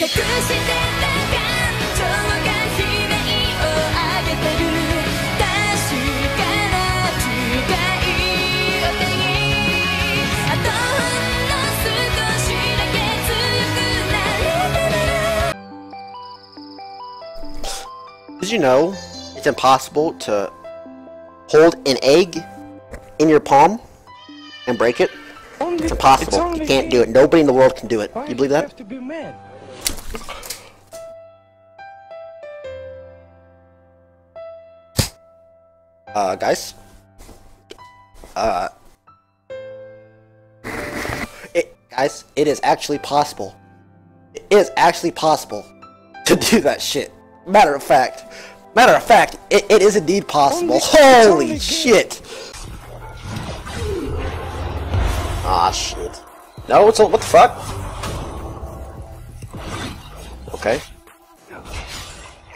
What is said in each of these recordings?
隠してた感情が悲鳴を上げてる確かな違いを手にあとほんの少しだけ強くなれたなら Did you know it's impossible to hold an egg in your palm and break it? It's impossible. You can't do it. Nobody in the world can do it. You believe that? To be mad? Uh, guys? Uh... It, guys, it is actually possible. It is actually possible to do that shit. Matter of fact. Matter of fact, it, it is indeed possible. Only- Holy shit! Ah, shit. No, what's what the fuck? Okay.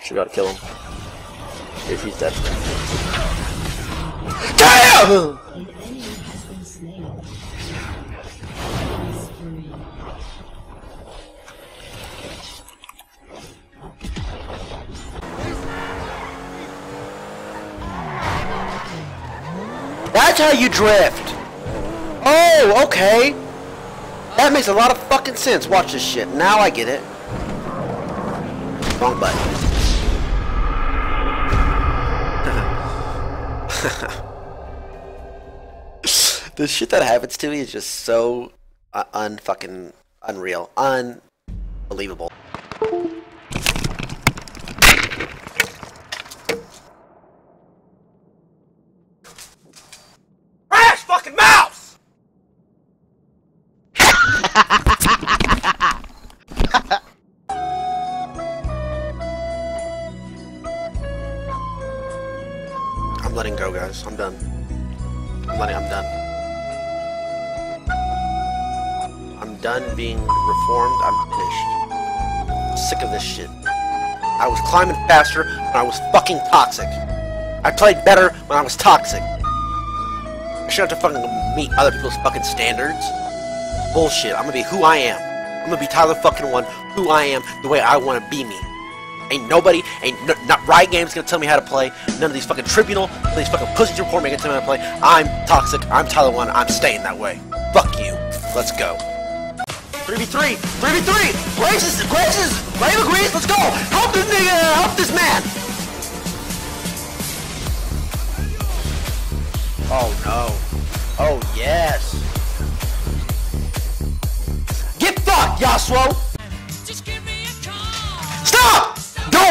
Should gotta kill him. If he's dead. Damn! That's how you drift! Oh, okay! That makes a lot of fucking sense. Watch this shit. Now I get it. Wrong button. the shit that happens to me is just so uh, unfucking unreal, unbelievable. Guys. I'm done. I'm. I'm done. I'm done being reformed. I'm finished. I'm sick of this shit. I was climbing faster when I was fucking toxic. I played better when I was toxic. I shouldn't have to fucking meet other people's fucking standards. Bullshit. I'm gonna be who I am. I'm gonna be Tyler fucking one, who I am, the way I wanna be me. Ain't nobody, ain't not Riot Games gonna tell me how to play. None of these fucking tribunal, none of these fucking pussies report me gonna tell me how to play. I'm toxic. I'm Tyler One. I'm staying that way. Fuck you. Let's go. 3v3! 3v3! Graces! Graces! Grave agrees! Let's go! Help this nigga! Help this man! Oh no. Oh yes. Get fucked, Yasuo!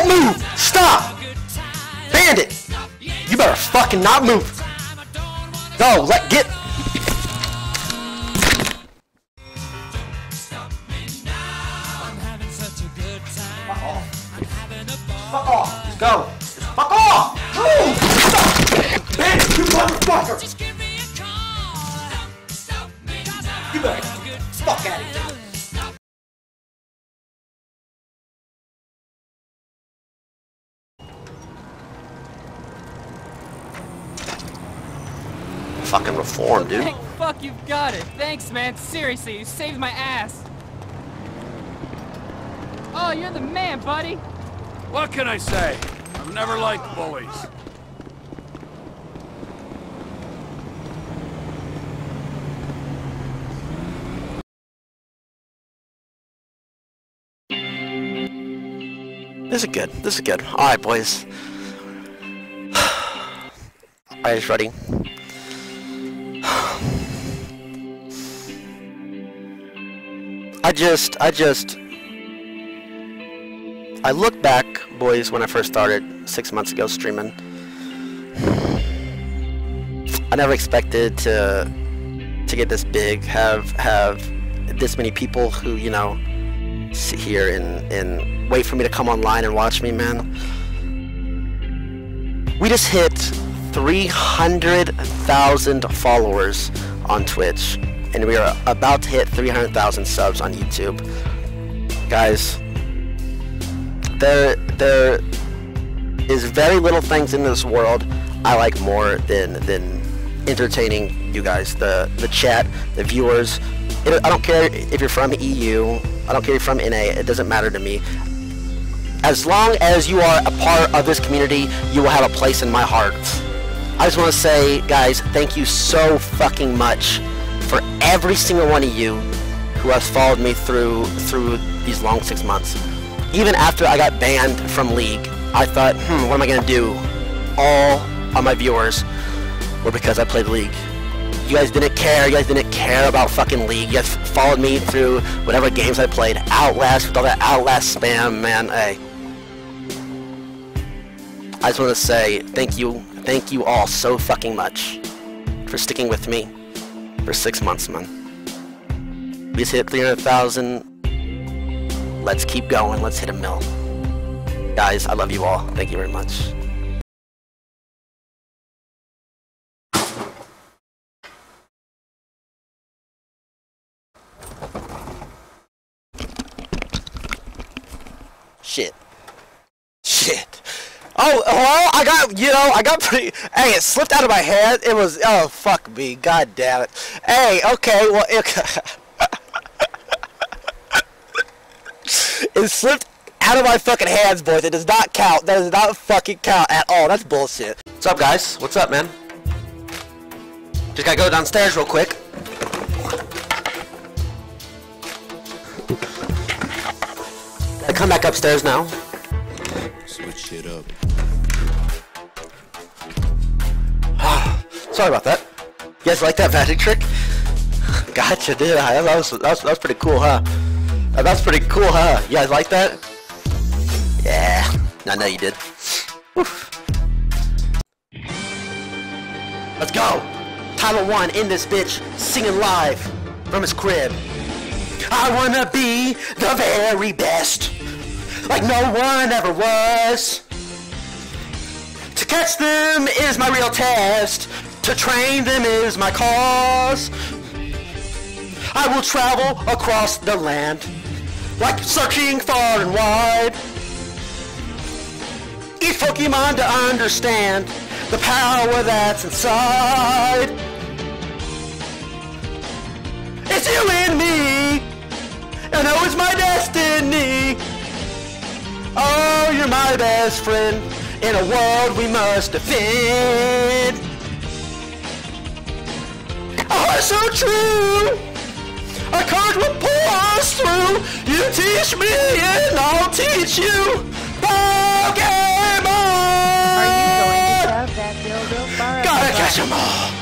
Move! Stop! Bandit! You better fucking not move! Go, let get. Fuck off! Just go! Just fuck Fucking reform, dude. Hey, fuck, you've got it. Thanks, man. Seriously, you saved my ass. Oh, you're the man, buddy. What can I say? I've never liked bullies. This is good. This is good. Alright, boys. Are you ready? I just, I just, I look back, boys, when I first started six months ago streaming. I never expected to, to get this big, have, have this many people who, you know, sit here and, and wait for me to come online and watch me, man. We just hit 300,000 followers on Twitch, and we are about to hit 300,000 subs on YouTube. Guys, there, there is very little things in this world I like more than than entertaining you guys, the the chat, the viewers. It, I don't care if you're from EU, I don't care if you're from NA. It doesn't matter to me. As long as you are a part of this community, you will have a place in my heart. I just want to say, guys, thank you so fucking much for every single one of you who has followed me through through these long six months. Even after I got banned from League, I thought, hmm, what am I gonna do? All of my viewers were because I played League. You guys didn't care. You guys didn't care about fucking League. You guys followed me through whatever games I played. Outlast with all that Outlast spam, man. Hey. I just want to say thank you, thank you all so fucking much for sticking with me for six months, man. We just hit 300,000. Let's keep going. Let's hit a mill. Guys, I love you all. Thank you very much. Shit. Shit. Oh, hello? I got, you know, I got pretty, hey, it slipped out of my head. It was, oh, fuck me. God damn it. Hey, okay, well, it, it slipped out of my fucking hands, boys. It does not count. That does not fucking count at all. That's bullshit. What's up, guys? What's up, man? Just gotta go downstairs real quick. Gotta come back upstairs now. Sorry about that. You guys like that magic trick? Gotcha, did I? That was, that was, that was pretty cool, huh? Uh, That's pretty cool, huh? You guys like that? Yeah, I know you did. Woof. Let's go! Tyler 1 in this bitch, singing live from his crib. I wanna be the very best, like no one ever was. To catch them is my real test. To train them is my cause. I will travel across the land, like searching far and wide. Each Pokemon to understand the power that's inside. It's you and me. and know it's my destiny. Oh, you're my best friend in a world we must defend. Oh, so true. Our courage will pull us through. You teach me and I'll teach you. Pokemon. Are you going to shove that dildo far Gotta catch 'em all.